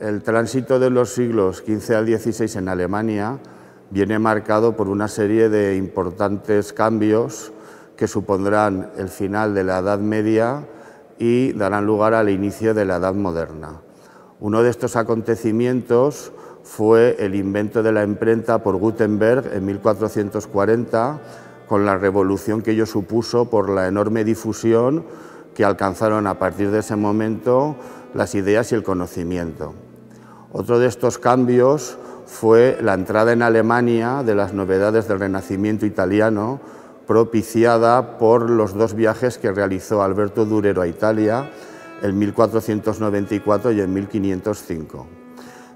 El tránsito de los siglos XV al XVI en Alemania viene marcado por una serie de importantes cambios que supondrán el final de la Edad Media y darán lugar al inicio de la Edad Moderna. Uno de estos acontecimientos fue el invento de la imprenta por Gutenberg en 1440, con la revolución que ello supuso por la enorme difusión que alcanzaron a partir de ese momento las ideas y el conocimiento. Otro de estos cambios fue la entrada en Alemania de las novedades del Renacimiento italiano, propiciada por los dos viajes que realizó Alberto Durero a Italia en 1494 y en 1505.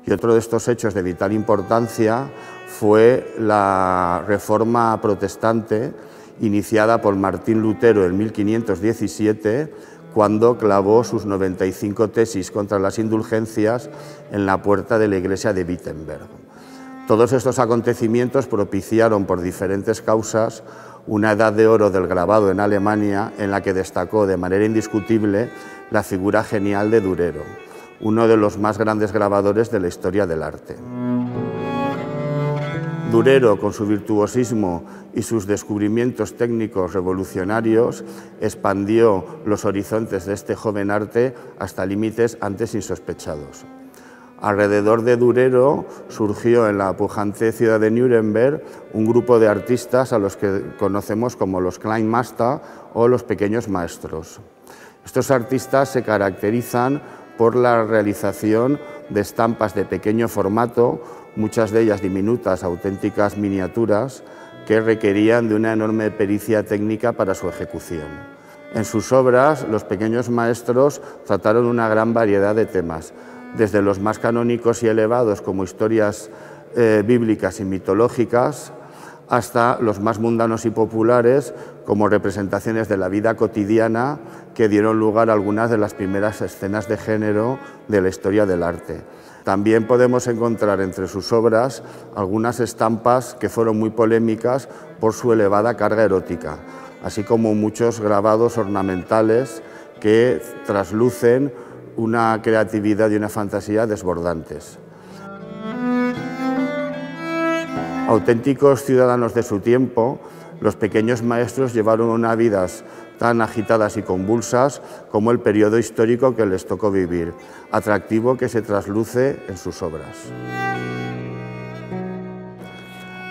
Y otro de estos hechos de vital importancia fue la reforma protestante iniciada por Martín Lutero en 1517, cuando clavó sus 95 tesis contra las indulgencias en la puerta de la iglesia de Wittenberg. Todos estos acontecimientos propiciaron por diferentes causas una edad de oro del grabado en Alemania en la que destacó de manera indiscutible la figura genial de Durero, uno de los más grandes grabadores de la historia del arte. Durero, con su virtuosismo y sus descubrimientos técnicos revolucionarios, expandió los horizontes de este joven arte hasta límites antes insospechados. Alrededor de Durero surgió en la pujante ciudad de Nuremberg un grupo de artistas a los que conocemos como los Kleinmaster o los pequeños maestros. Estos artistas se caracterizan por la realización de estampas de pequeño formato, muchas de ellas diminutas, auténticas miniaturas, que requerían de una enorme pericia técnica para su ejecución. En sus obras, los pequeños maestros trataron una gran variedad de temas, desde los más canónicos y elevados como historias eh, bíblicas y mitológicas, hasta los más mundanos y populares como representaciones de la vida cotidiana que dieron lugar a algunas de las primeras escenas de género de la historia del arte. También podemos encontrar entre sus obras algunas estampas que fueron muy polémicas por su elevada carga erótica, así como muchos grabados ornamentales que traslucen una creatividad y una fantasía desbordantes. Auténticos ciudadanos de su tiempo, los pequeños maestros llevaron unas vidas tan agitadas y convulsas como el periodo histórico que les tocó vivir, atractivo que se trasluce en sus obras.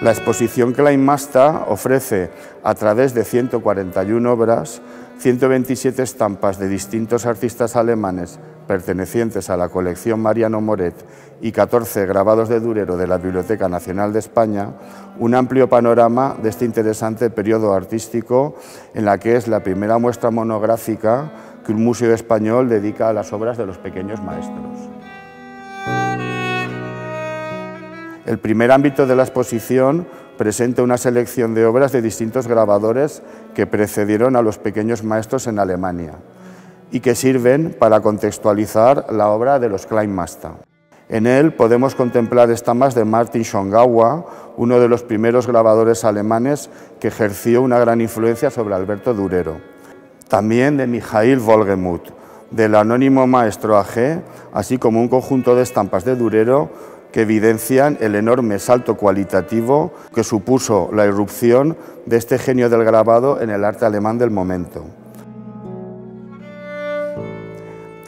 La exposición Kleinmasta ofrece, a través de 141 obras, 127 estampas de distintos artistas alemanes pertenecientes a la colección Mariano Moret y 14 grabados de Durero de la Biblioteca Nacional de España, un amplio panorama de este interesante periodo artístico en la que es la primera muestra monográfica que un museo español dedica a las obras de los pequeños maestros. El primer ámbito de la exposición presenta una selección de obras de distintos grabadores que precedieron a los pequeños maestros en Alemania y que sirven para contextualizar la obra de los Kleinmaster. En él podemos contemplar estampas de Martin Schongauer, uno de los primeros grabadores alemanes que ejerció una gran influencia sobre Alberto Durero. También de Michael Wolgemuth, del anónimo maestro AG, así como un conjunto de estampas de Durero que evidencian el enorme salto cualitativo que supuso la irrupción de este genio del grabado en el arte alemán del momento.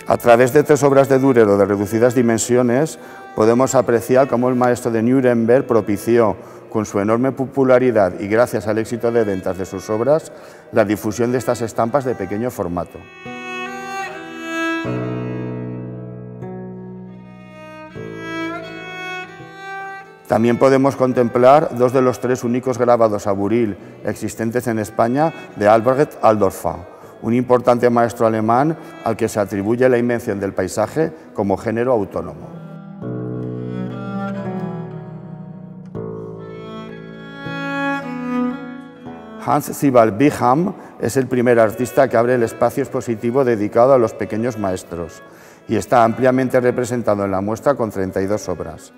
A través de tres obras de Durero de reducidas dimensiones, podemos apreciar cómo el maestro de Nuremberg propició, con su enorme popularidad y gracias al éxito de ventas de sus obras, la difusión de estas estampas de pequeño formato. También podemos contemplar dos de los tres únicos grabados a buril existentes en España de Albrecht Aldorfa un importante maestro alemán al que se atribuye la invención del paisaje como género autónomo. Hans Sibal Biham es el primer artista que abre el espacio expositivo dedicado a los pequeños maestros y está ampliamente representado en la muestra con 32 obras.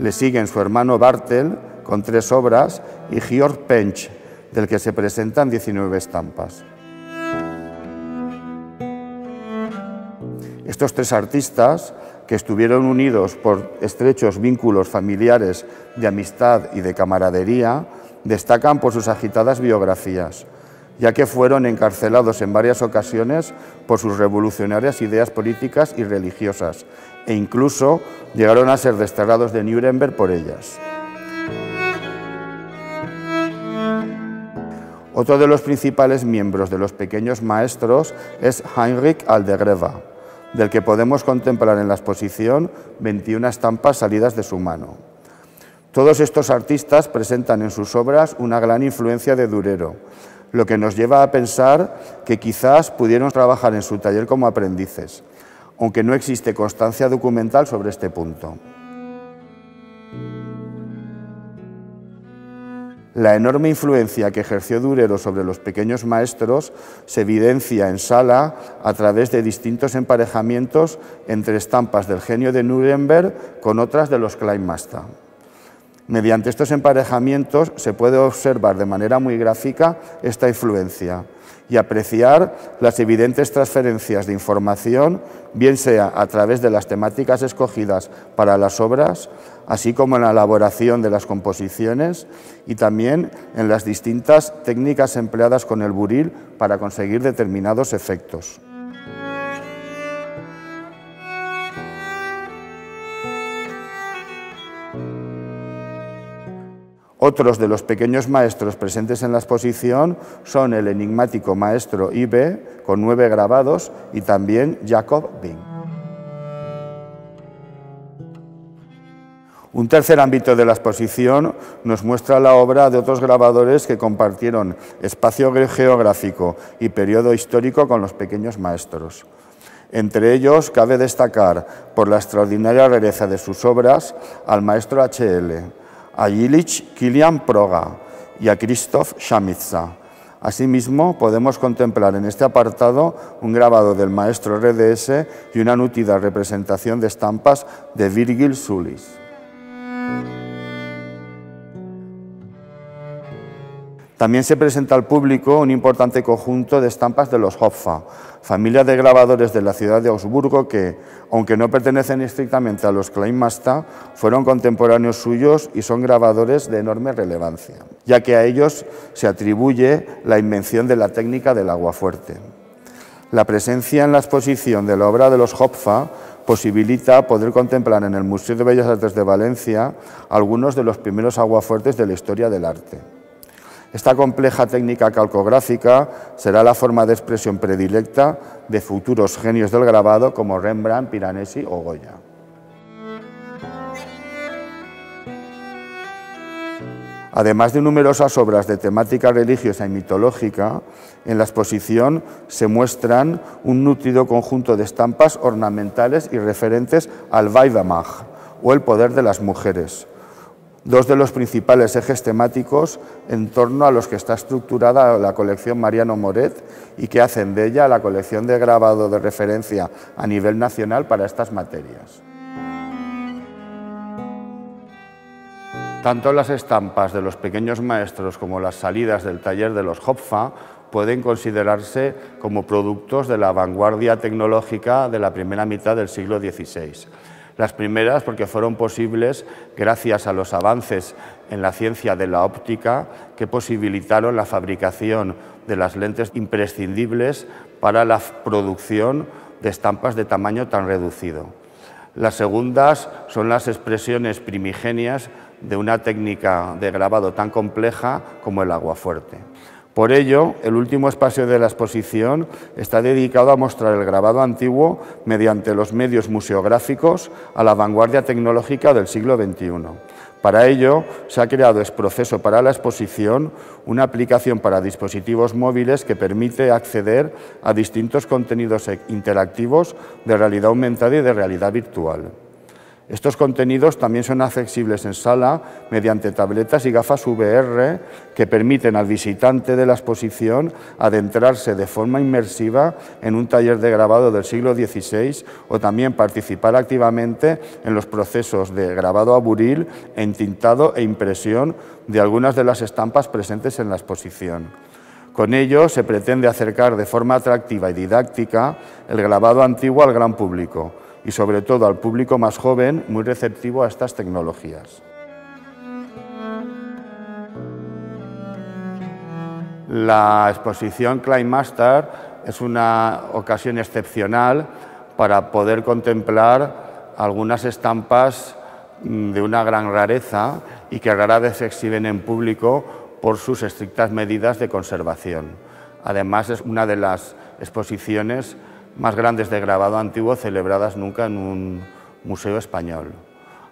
Le siguen su hermano Bartel con tres obras y Georg Pench, del que se presentan 19 estampas. Estos tres artistas, que estuvieron unidos por estrechos vínculos familiares de amistad y de camaradería, destacan por sus agitadas biografías, ya que fueron encarcelados en varias ocasiones por sus revolucionarias ideas políticas y religiosas, e incluso llegaron a ser desterrados de Nuremberg por ellas. Otro de los principales miembros de los pequeños maestros es Heinrich Aldegreva, del que podemos contemplar en la exposición 21 estampas salidas de su mano. Todos estos artistas presentan en sus obras una gran influencia de Durero, lo que nos lleva a pensar que quizás pudieron trabajar en su taller como aprendices, aunque no existe constancia documental sobre este punto. La enorme influencia que ejerció Durero sobre los pequeños maestros se evidencia en Sala a través de distintos emparejamientos entre estampas del genio de Nuremberg con otras de los Kleinmaster. Mediante estos emparejamientos se puede observar de manera muy gráfica esta influencia y apreciar las evidentes transferencias de información, bien sea a través de las temáticas escogidas para las obras, así como en la elaboración de las composiciones y también en las distintas técnicas empleadas con el buril para conseguir determinados efectos. Otros de los pequeños maestros presentes en la exposición son el enigmático maestro Ibe, con nueve grabados, y también Jacob Bing. Un tercer ámbito de la exposición nos muestra la obra de otros grabadores que compartieron espacio geográfico y periodo histórico con los pequeños maestros. Entre ellos cabe destacar, por la extraordinaria rareza de sus obras, al maestro H.L., a Yilich Kilian Proga y a Christoph Schamitza. Asimismo, podemos contemplar en este apartado un grabado del maestro RDS y una nutida representación de estampas de Virgil Sulis. También se presenta al público un importante conjunto de estampas de los Hopfa, familia de grabadores de la ciudad de Augsburgo que, aunque no pertenecen estrictamente a los Kleinmaster, fueron contemporáneos suyos y son grabadores de enorme relevancia, ya que a ellos se atribuye la invención de la técnica del aguafuerte. La presencia en la exposición de la obra de los Hopfa posibilita poder contemplar en el Museo de Bellas Artes de Valencia algunos de los primeros aguafuertes de la historia del arte. Esta compleja técnica calcográfica será la forma de expresión predilecta de futuros genios del grabado como Rembrandt, Piranesi o Goya. Además de numerosas obras de temática religiosa y mitológica, en la exposición se muestran un nutrido conjunto de estampas ornamentales y referentes al Weibamach, o el poder de las mujeres, dos de los principales ejes temáticos en torno a los que está estructurada la colección Mariano Moret y que hacen de ella la colección de grabado de referencia a nivel nacional para estas materias. Tanto las estampas de los pequeños maestros como las salidas del taller de los Hopfa pueden considerarse como productos de la vanguardia tecnológica de la primera mitad del siglo XVI las primeras porque fueron posibles gracias a los avances en la ciencia de la óptica que posibilitaron la fabricación de las lentes imprescindibles para la producción de estampas de tamaño tan reducido. Las segundas son las expresiones primigenias de una técnica de grabado tan compleja como el aguafuerte. Por ello, el último espacio de la exposición está dedicado a mostrar el grabado antiguo mediante los medios museográficos a la vanguardia tecnológica del siglo XXI. Para ello, se ha creado es proceso para la exposición una aplicación para dispositivos móviles que permite acceder a distintos contenidos interactivos de realidad aumentada y de realidad virtual. Estos contenidos también son accesibles en sala mediante tabletas y gafas VR que permiten al visitante de la exposición adentrarse de forma inmersiva en un taller de grabado del siglo XVI o también participar activamente en los procesos de grabado a buril, entintado e impresión de algunas de las estampas presentes en la exposición. Con ello se pretende acercar de forma atractiva y didáctica el grabado antiguo al gran público y sobre todo al público más joven muy receptivo a estas tecnologías. La exposición Kleinmaster es una ocasión excepcional para poder contemplar algunas estampas mm, de una gran rareza y que rara vez se exhiben en público por sus estrictas medidas de conservación. Además, es una de las exposiciones más grandes de grabado antiguo celebradas nunca en un museo español.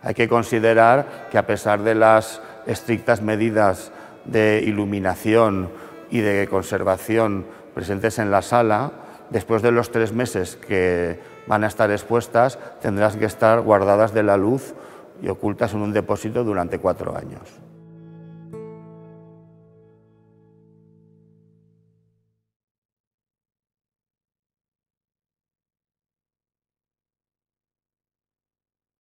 Hay que considerar que a pesar de las estrictas medidas de iluminación, y de conservación presentes en la sala, después de los tres meses que van a estar expuestas, tendrán que estar guardadas de la luz y ocultas en un depósito durante cuatro años.